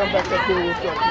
come back up here,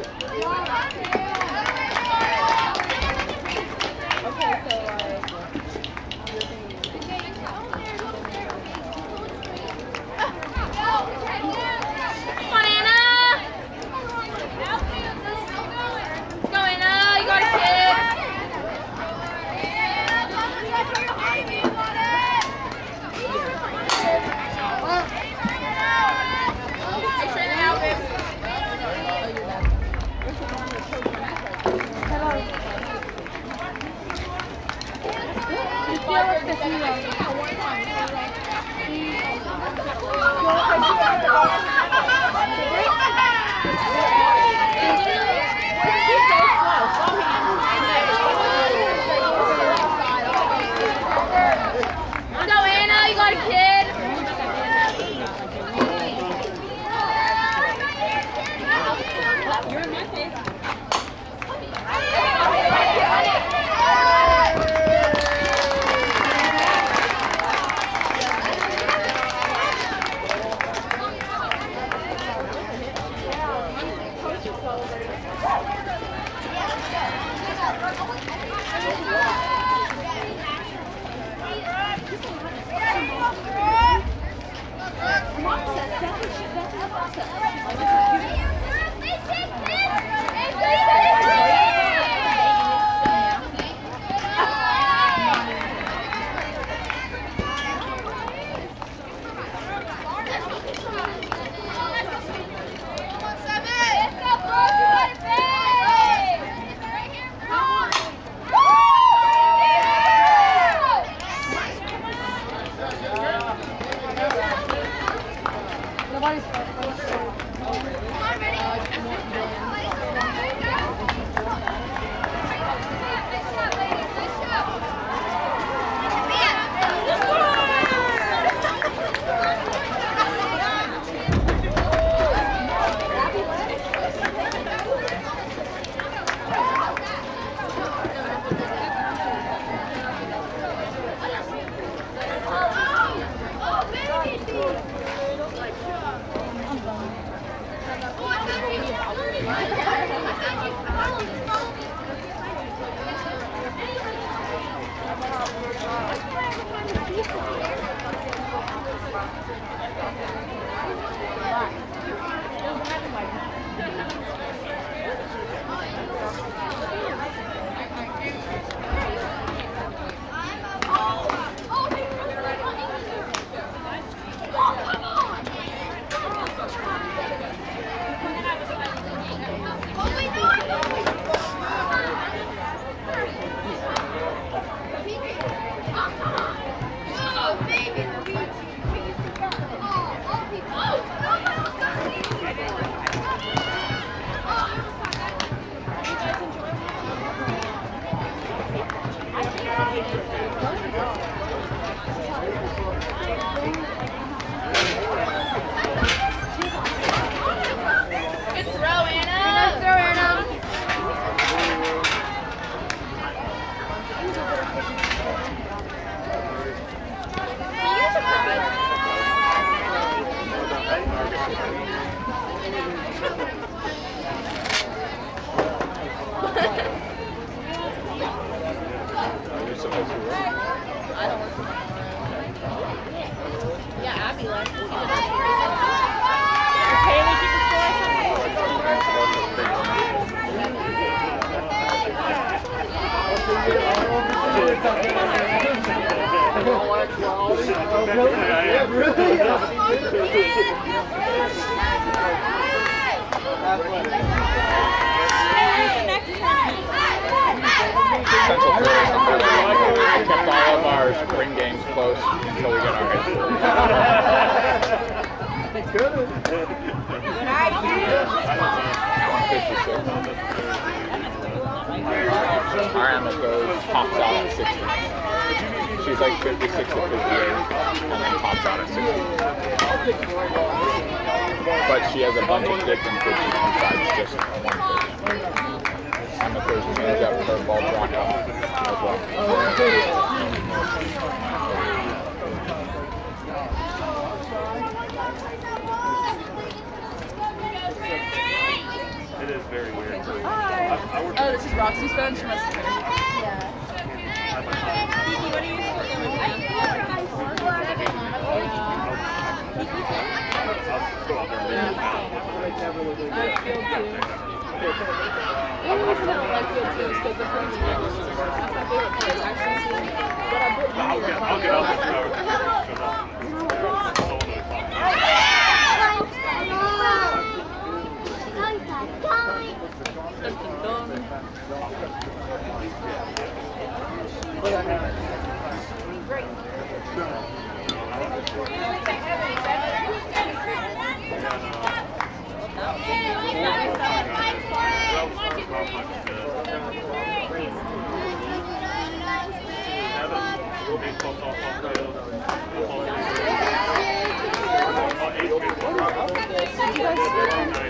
Okay, this is Roxy's phone. She must have been. I feel. The only reason I don't like field too is because the friends and family is That's my favorite part. is Actually seeing what I put I'll get, I'll get out this hour. Baseball, softball, field, football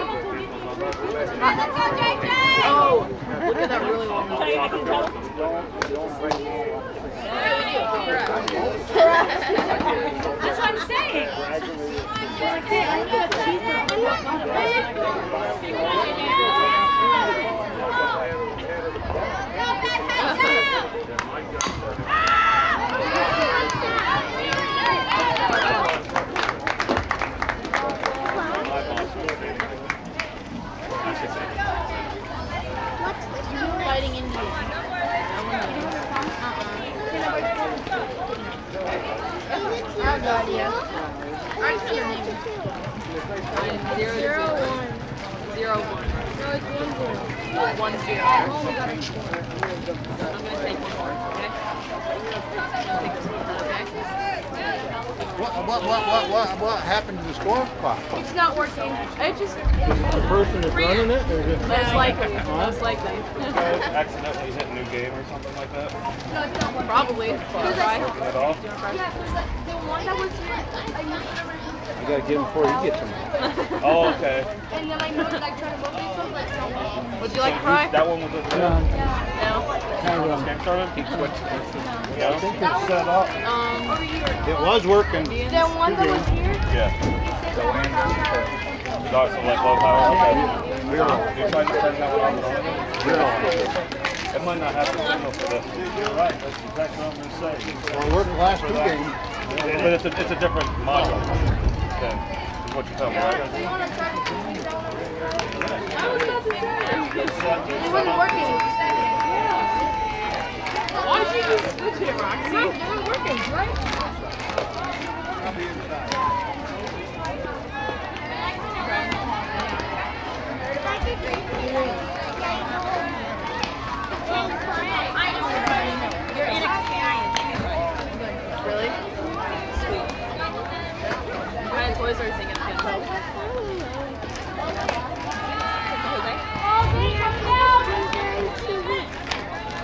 Oh, look at that really long. That's what I'm saying. Fighting Indian. I have no idea. I see your name. Zero, Zero, zero, one. zero, one. No, it's one zero. One zero. I only got a four. I'm gonna take one more, okay? Take this one, okay? What, what, what, what, what, what happened to the score clock? It's not working. It just The person that's running it, or just? most likely, most likely. accidentally hit a new game or something like that? No, it's not one. Probably. Try. At all? Yeah, because the, the one that was here, I knew You gotta get him before you get to him. Oh, okay. and then I know like trying to rotate something like no. Would you like to try? That one was over there. No. Kind of, um, Game started? He switched. I think it's set up. Um, It was working. The one that was here, Yeah. So Andrew, Dog select low power. Okay. You tried to turn that one on, but on. It might not have the signal for this. You're right, that's exactly what I'm gonna say. Well, it worked the last two games. But it's a, it's a different model than is what you tell me, right? you want to to turn it? It wasn't working. why did you just switch it, Roxy? It wasn't working, right? Really? Sweet. What kind of toys are you thinking of getting?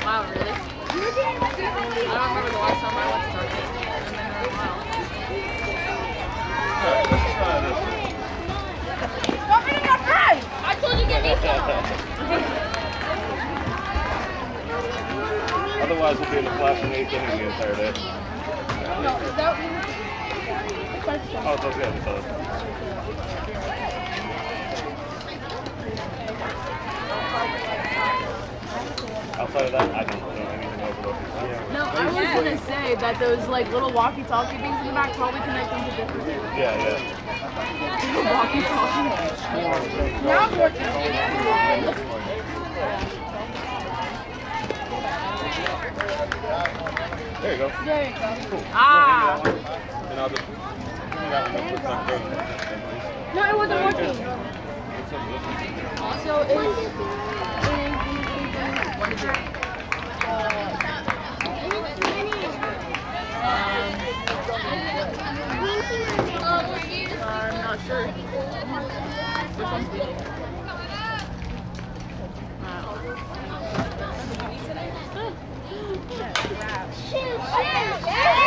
Wow, really? I don't remember the last time I went It's been a while. Alright, let's try this. Stop hitting my friend! I told you to me some. Otherwise, we'll be in the flashing eighth inning the entire day. No, Oh, it's okay. It's okay. of that, I don't know anything over there. No, I was gonna say that those like little walkie-talkie things in the back probably connect them to different things. Yeah, yeah. Walkie-talkie. Now I'm working. There you go. There you go. Ah. No, it wasn't working. So it's. I'm not sure. The- This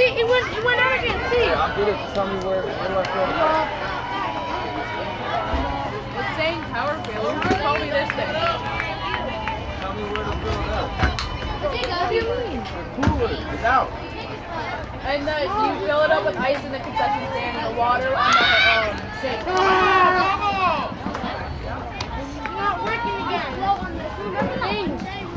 it went, it went out again. See. I'll get it. Tell me where, where do I go? It's saying power failure. Just Tell me this thing. Tell me where to fill it up. What do you mean? Cooler. It's out. And then you fill it up with ice in the concession stand and the water on the um, sink. Not working again. Thing.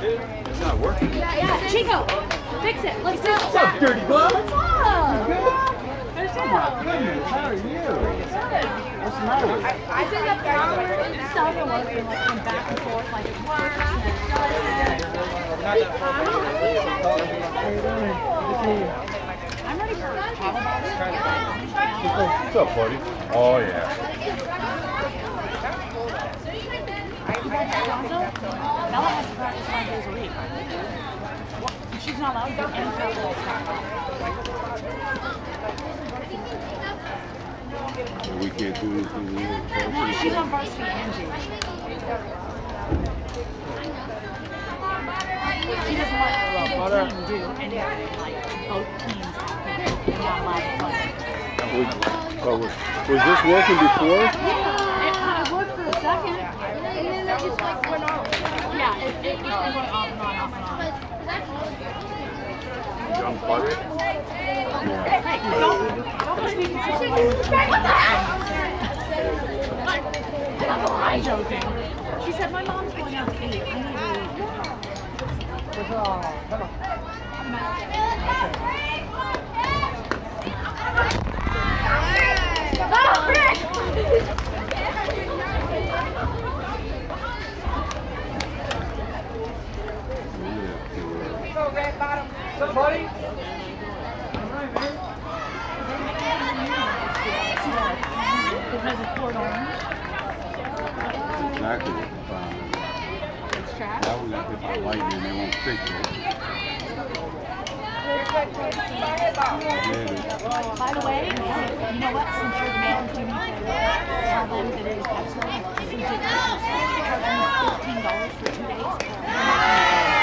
It's not working. Yeah, Chico, fix it. Let's go. What's up, dirty glove? What's up? Goodness, how are you? What's the matter you? I said the power and and working like went back and forth like it works and it doesn't. I'm ready for a travel What's up, buddy? Oh, yeah. Bella has to practice five days a week. What? She's not allowed to do any We can't do anything No, she's on varsity and She doesn't let the team do anything like both teams. Was, oh, was, was this working before? Yeah, it of worked for a second. And then it just like went off. Yeah, it, it just going off and on, off and on. Unplug it? Hey, don't, don't. What the heck? I'm joking. She said, my mom's going out to eat. I need to leave. Because of Port Orange. Exactly what the problem is. It's trash. That was if I lightning, they won't fix it. Yeah, By the way, you know what? Since you're the man who's doing it, tell them that it is absolutely ridiculous. Charge them fifteen dollars for two days.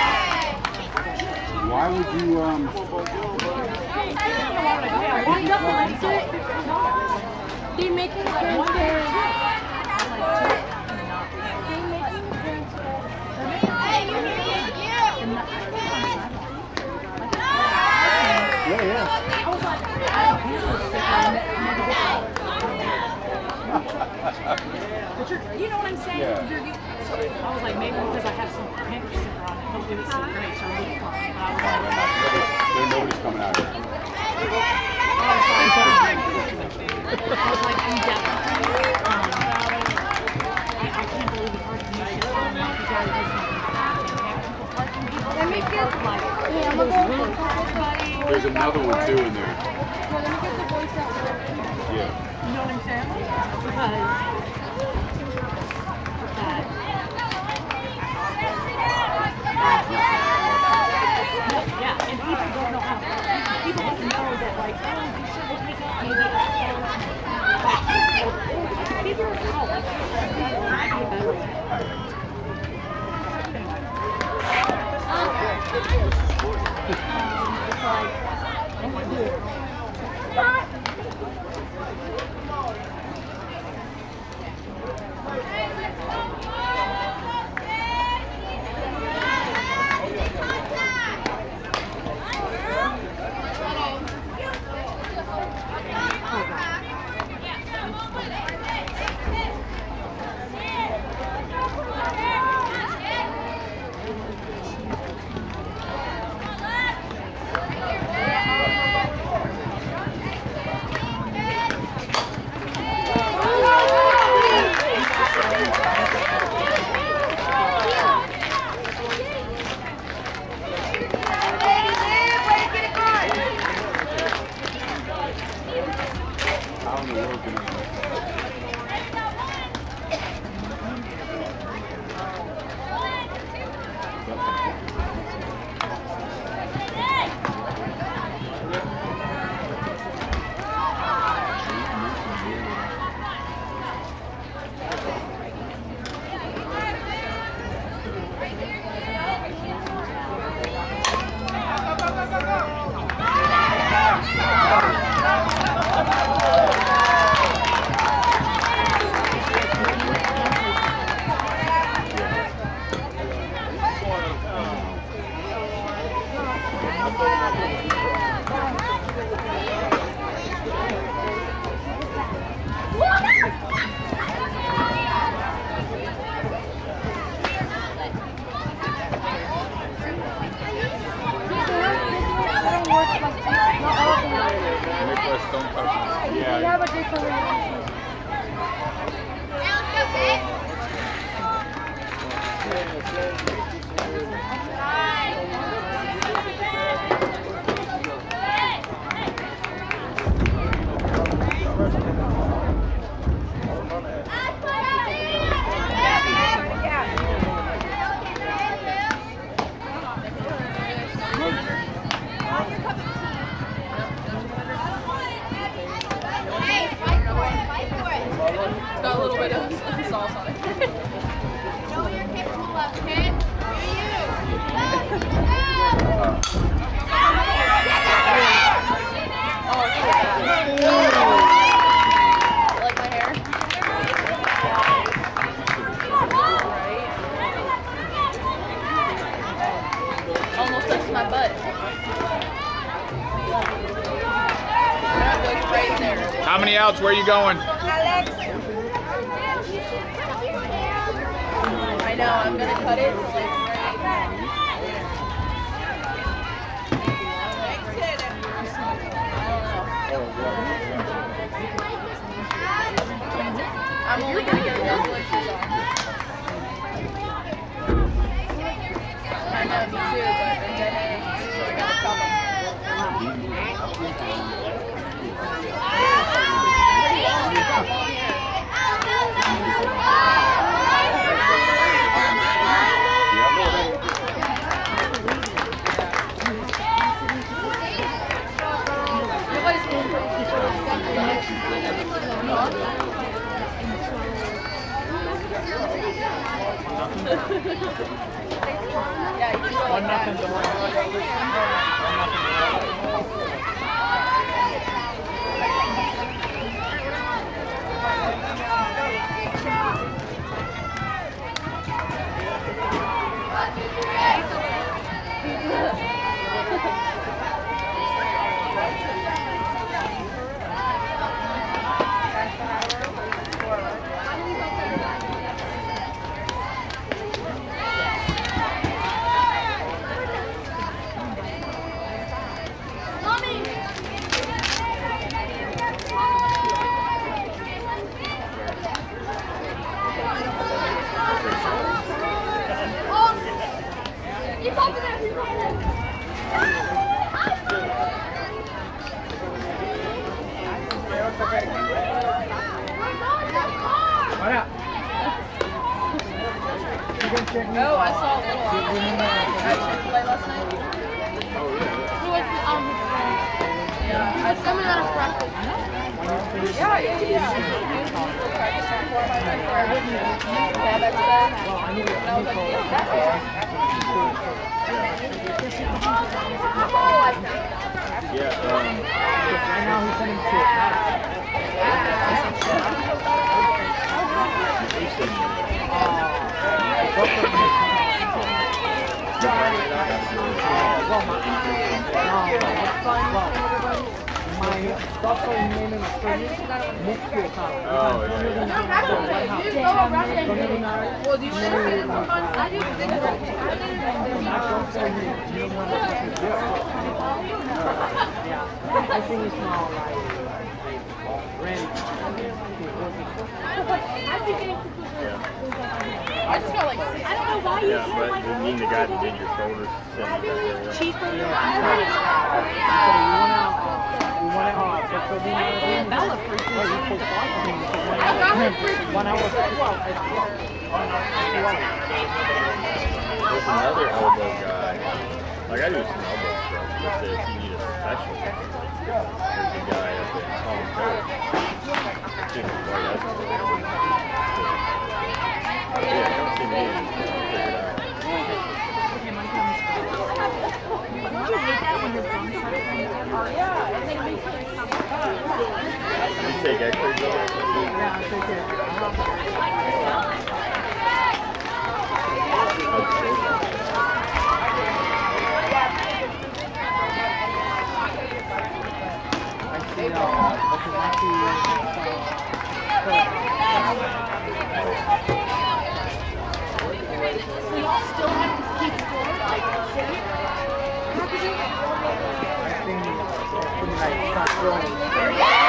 Why would you, um, One doesn't like it. They make it transparent. Yeah, yeah. But you're, you know what I'm saying? Yeah. You're, so I was like, maybe because I have some pink sticker on it, he'll give it some great, so I'll leave it for him. But I was like, there, nobody's coming out here. I was like, I was like, I'm definitely, um, I, I can't believe the parking issue on me because there's people parking people. Let me get like, yeah, I'm everybody. There's another one too in there. Let me get the voice out. Yeah. You know what I'm saying? Because that. Yeah, and people don't know how to. people need to know that, like, oh, you should will take up maybe a figure it out. Like, that a better way. It's like, Yeah, How many outs? Where are you going? I know, I'm cut it to like right. I'm only gonna get a couple inches off. I know, me too, but they're dead ends, so I gotta chop 'em. Yeah, you. Can go like that. No, I saw a little. I checked play last night. Who was, um, was coming out of practice. Yeah, yeah, yeah. Yeah, I yeah. Yeah, um, now he's sending to a want to fit in some fun? I think it's like I just felt like I don't know why you Yeah, but like you mean the guy that did your shoulders send you back there? cheaper. We want to get the winner. Bella freaked you put five things. I got her free. When I was 12, I There's another elbow guy. Like I do some elbow stuff, but if you need a specialist, there's a guy up in Palm Coast. See if it's right up there. Yeah, come see me and figure it out. Don't you hate that when the bone Of it? Yeah.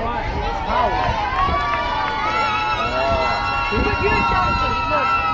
watch power. Look.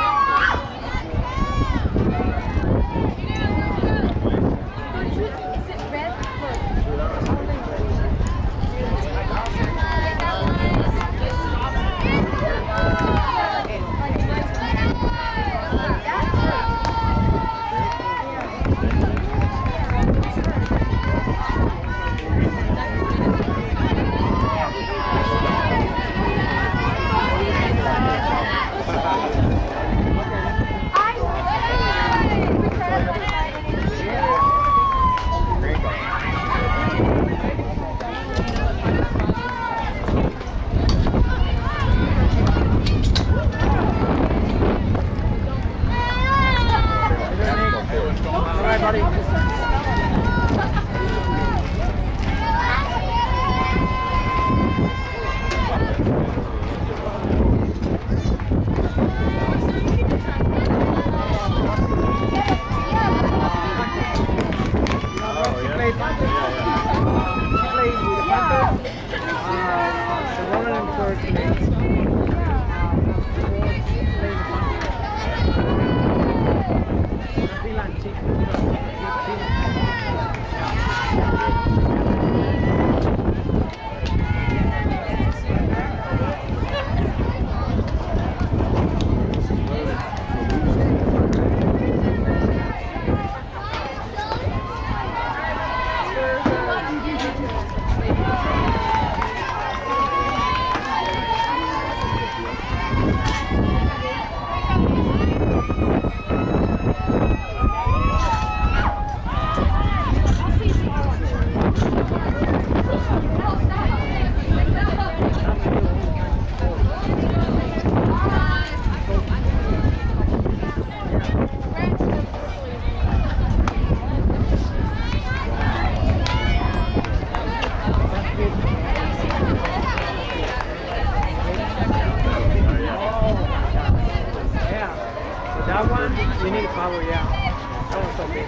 A power, yeah. That one's okay.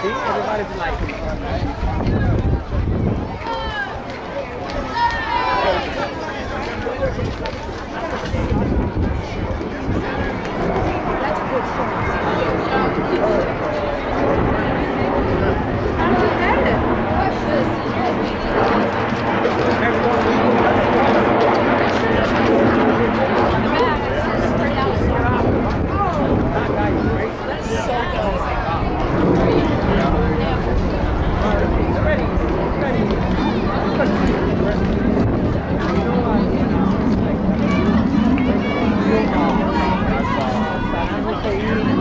See, everybody's like, You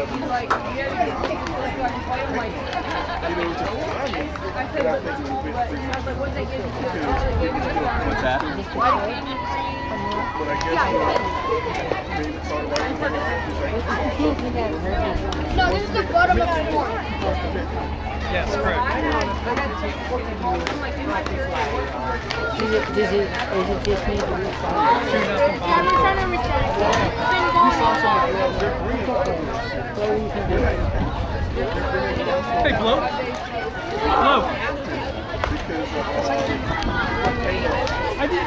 I'm like, I said, what the What's that? No, this is the bottom of the board. Yes, correct. Does it, does it, is it just me? Yeah, we're trying to reset. Hey, Blue. Blue. I did.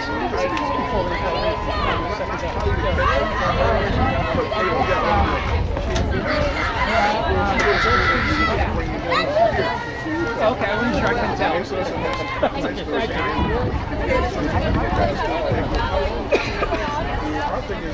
Okay, I wasn't sure I couldn't tell. Okay.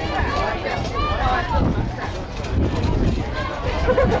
Ha ha ha!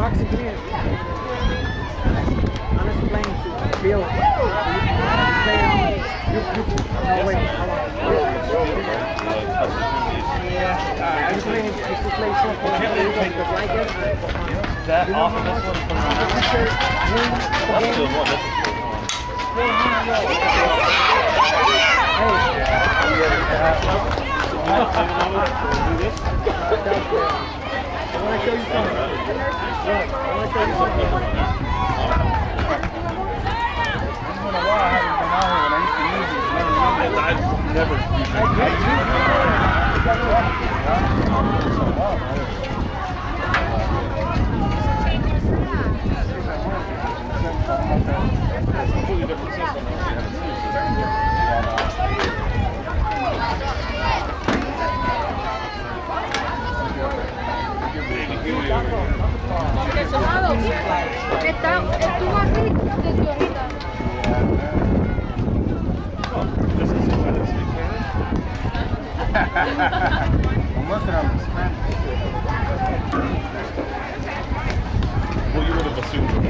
Roxy, come. I'm explaining to Bill. You. I'm explaining to play something. Because like it, that off of this one from That's the one. That's I want to show you something. Look, I want to show you something. I've never used it. It's a completely different system. than what we have to use. Porque somado, Está, estuvo así desde ahorita. Look at him, man. Well, you would have assumed.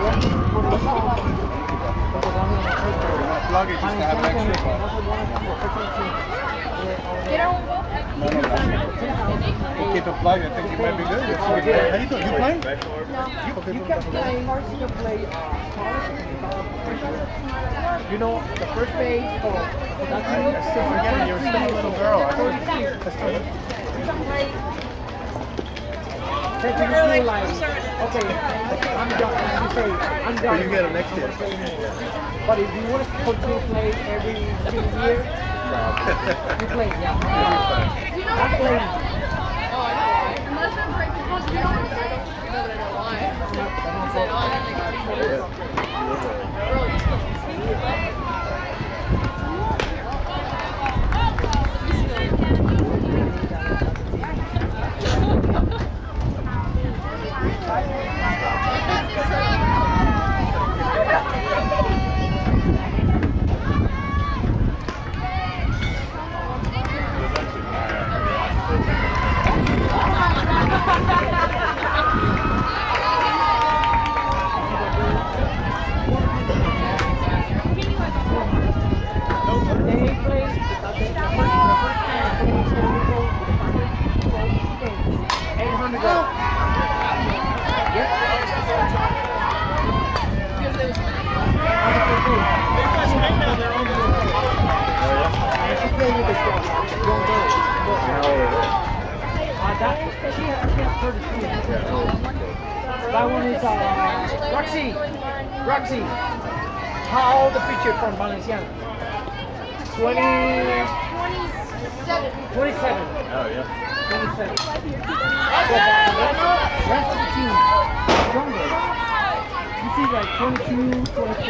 I don't to plug it in. Plug it just to have an extra one. You know, keep it plugged. I think you might be good. How you doing? You playing? You can play, you play, uh, you know, the first base for, for that team. I still forget it. You're still a little girl. I still, I still, You can play. Take it to like, okay, I'm done. You say, I'm done. you get it next year. But if you want to continue to play every single year, you play, yeah. you know I play. Unless I'm breaking punch, you don't understand. No, but I know why. Say, oh, I think Bro, you still They play, the first, the first time, they play with the 800 goals. That one is uh, Roxy. Roxy. How old the picture from Valenciana? 20, 27. 27. Oh, yeah. 27. So rest of the team is younger. You see like 22, 24,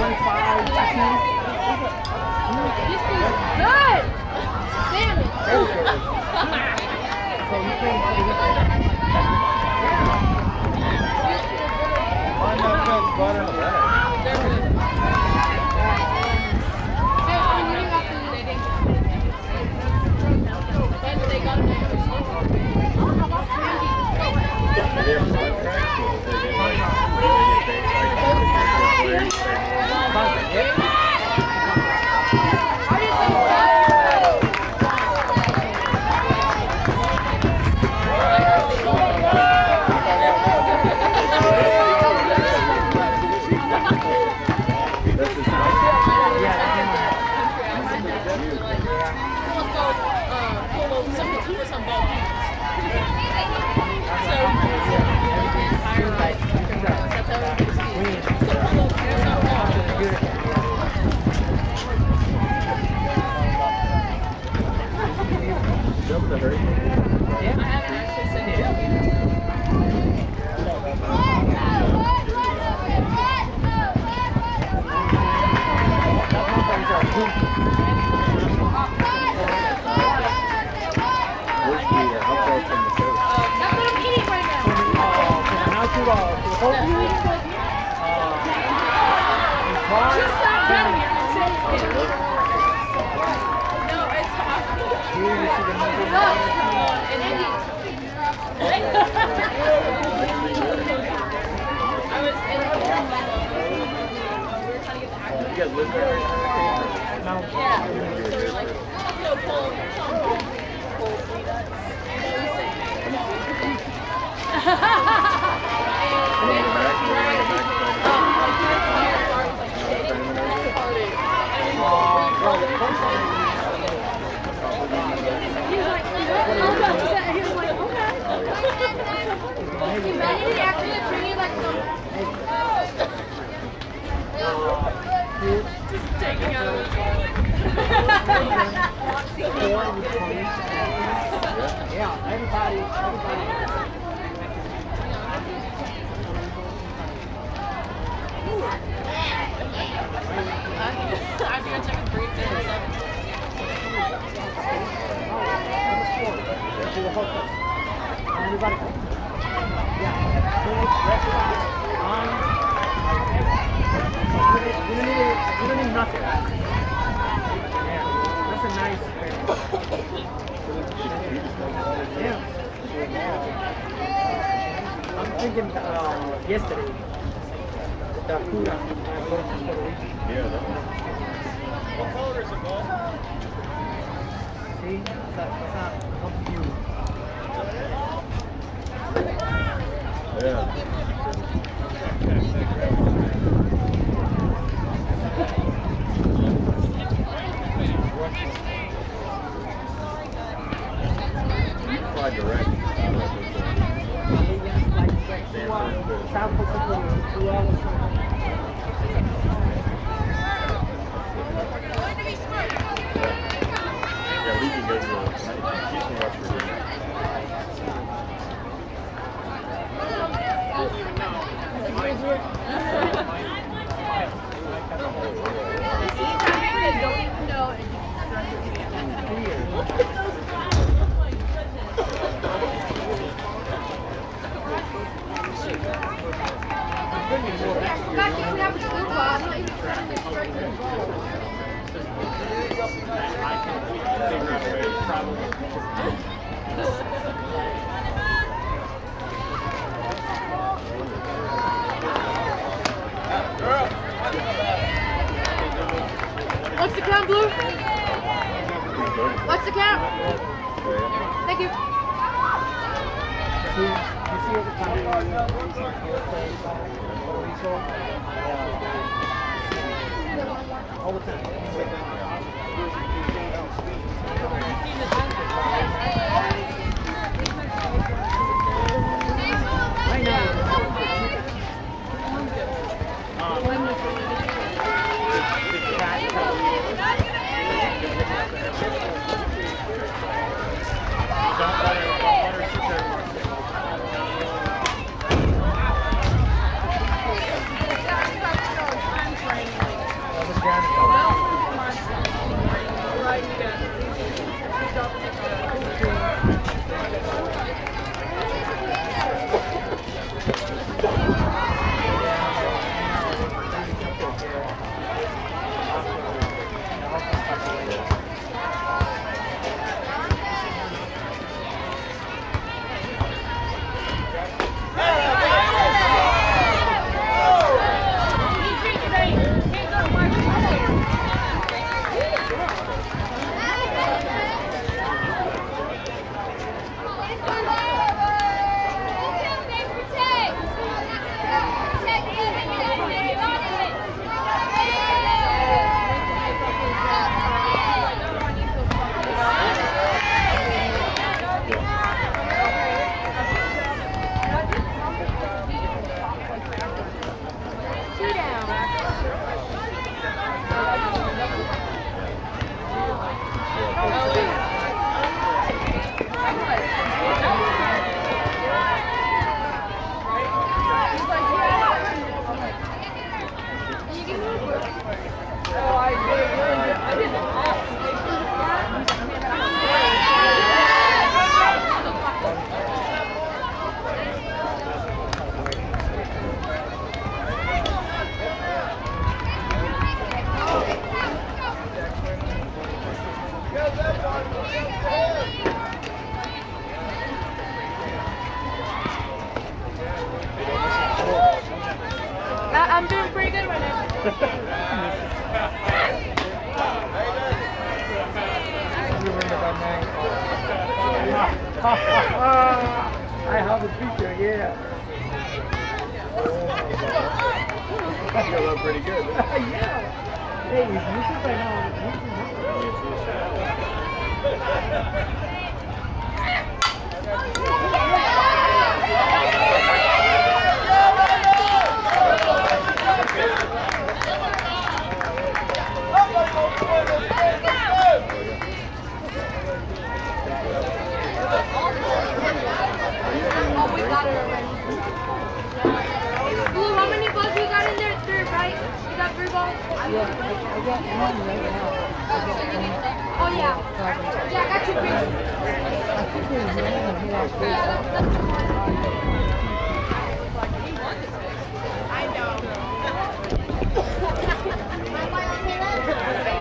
25, 16. Good! Damn it! Very good. So you can Find that fence butter in the bag. Where's the, how far from the coast? That's what I'm eating right now. now to the, to the whole view. In car, Just stop down here and say it. No, it's here you see the number Look, one. and Andy. I was in the We were trying to get the actor. You? Peanuts. Imagine actually bringing like some just out yeah, everybody, everybody. I'm gonna check a brief in Everybody. Yeah. We're gonna need nothing. I'm thinking uh, yesterday. Dakura. Yeah, that one. What color is it, Paul? See? That's not confused. Yeah.